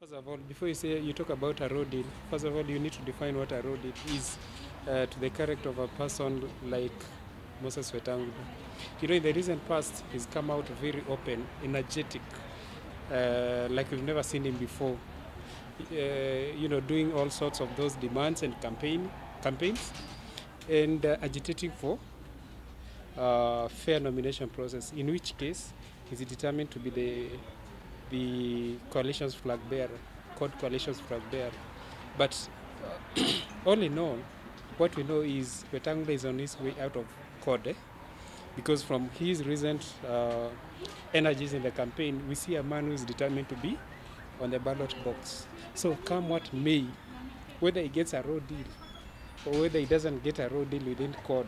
First of all, before you say you talk about a road deal, first of all, you need to define what a road deal is uh, to the character of a person like Moses Wetangula. You know, in the recent past, he's come out very open, energetic, uh, like we've never seen him before. Uh, you know, doing all sorts of those demands and campaign campaigns, and uh, agitating for uh, fair nomination process. In which case, he's determined to be the the coalition's flag bearer, called coalition's flag bearer. But all in all, what we know is Wetangula is on his way out of CORD, eh? because from his recent uh, energies in the campaign, we see a man who is determined to be on the ballot box. So come what may, whether he gets a road deal or whether he doesn't get a road deal within CORD,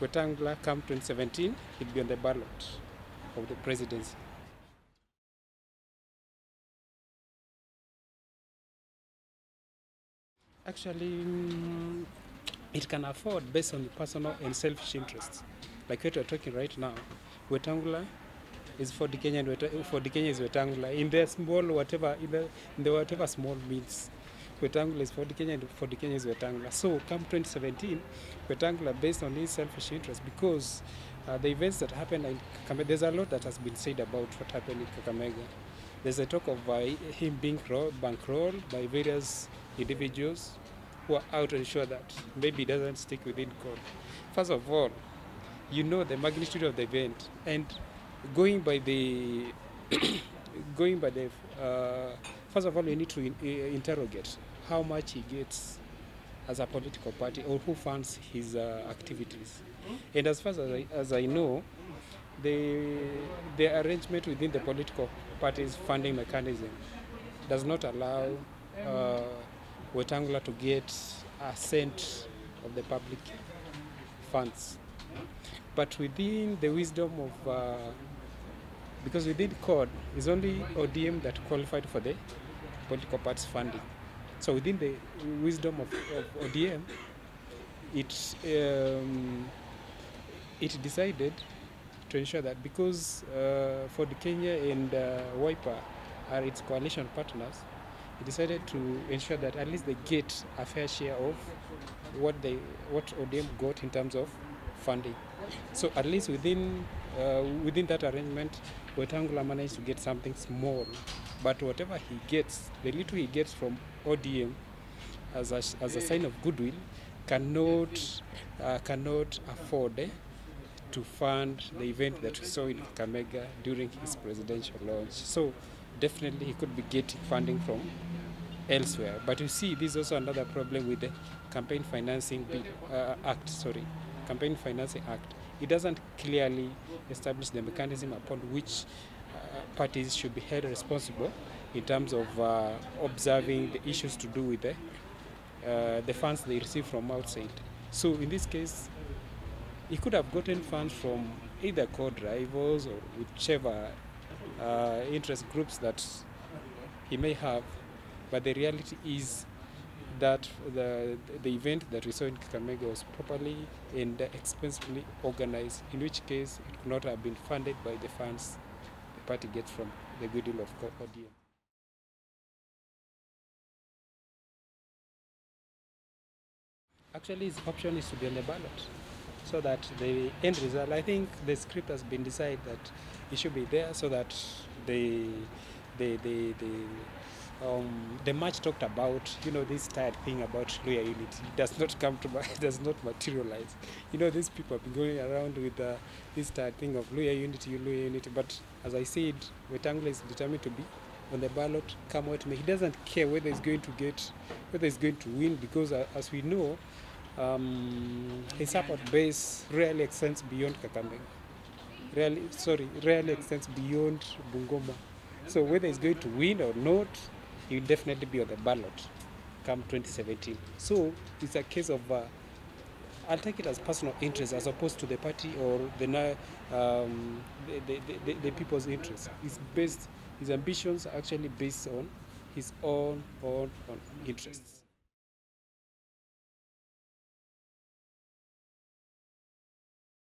Wetangula come 2017, he'll be on the ballot of the presidency. Actually, mm, it can afford based on personal and selfish interests. Like what we're talking right now, Wetangula is for the Kenyan, for the Kenyans Wetangula. In their small whatever in the, in the whatever small means, Wetangula is for the Kenya and for the Kenya is Wetangula. So come 2017, Wetangula based on his selfish interest because uh, the events that happened in Kakamega, there's a lot that has been said about what happened in Kakamega. There's a talk of uh, him being bankrolled by various individuals who are out to ensure that maybe it doesn't stick within court. First of all, you know the magnitude of the event, and going by the going by the uh, first of all, you need to in, uh, interrogate how much he gets as a political party or who funds his uh, activities. And as far as I, as I know, the the arrangement within the political party's funding mechanism does not allow uh, Wetangula to get a cent of the public funds. But within the wisdom of, uh, because within CORD, it's only ODM that qualified for the political party's funding. So within the wisdom of, of ODM, it, um, it decided to ensure that because uh, Ford Kenya and uh, Wiper are its coalition partners, it decided to ensure that at least they get a fair share of what they what ODM got in terms of funding. So at least within uh, within that arrangement, Wetangula managed to get something small, but whatever he gets, the little he gets from ODM as a, as a sign of goodwill, cannot uh, cannot afford eh, to fund the event that we saw in Kakamega during his presidential launch. So definitely he could be getting funding from elsewhere. But you see, this is also another problem with the campaign financing uh, act. Sorry, campaign financing act. It doesn't clearly establish the mechanism upon which uh, parties should be held responsible in terms of uh, observing the issues to do with the uh, the funds they receive from outside. So in this case, he could have gotten funds from either CORD rivals or whichever uh, interest groups that he may have. But the reality is that the, the event that we saw in Kakamega was properly and expensively organized, in which case it could not have been funded by the funds the party gets from the goodwill of ODM. Actually, his option is to be on the ballot so that the end result, I think the script has been decided that it should be there so that the the the, the um, the much talked about, you know, this tired thing about Luya unity does not come to, does not materialize. You know, these people have been going around with uh, this tired thing of Luya unity, Luya unity. But as I said, Wetangula is determined to be on the ballot, come out. He doesn't care whether he's going to get, whether he's going to win, because uh, as we know, um, his support base really extends beyond Kakamega. Really, sorry, really extends beyond Bungoma. So whether he's going to win or not, he will definitely be on the ballot come 2017. So it's a case of, uh, I'll take it as personal interest as opposed to the party or the, um, the, the, the, the people's interest. It's based, his ambitions are actually based on his own, own, own interests.